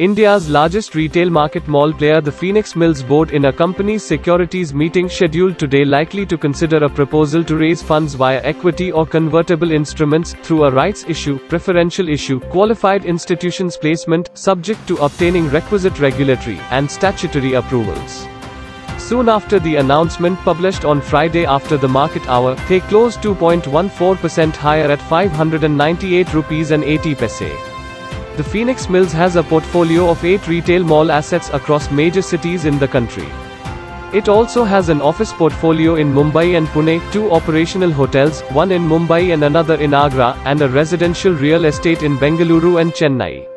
India's largest retail market mall player the Phoenix Mills board in a company's securities meeting scheduled today likely to consider a proposal to raise funds via equity or convertible instruments, through a rights issue, preferential issue, qualified institutions placement, subject to obtaining requisite regulatory and statutory approvals. Soon after the announcement published on Friday after the market hour, they closed 2.14% higher at 598 rupees and 80 paise. The Phoenix Mills has a portfolio of 8 retail mall assets across major cities in the country. It also has an office portfolio in Mumbai and Pune, two operational hotels, one in Mumbai and another in Agra, and a residential real estate in Bengaluru and Chennai.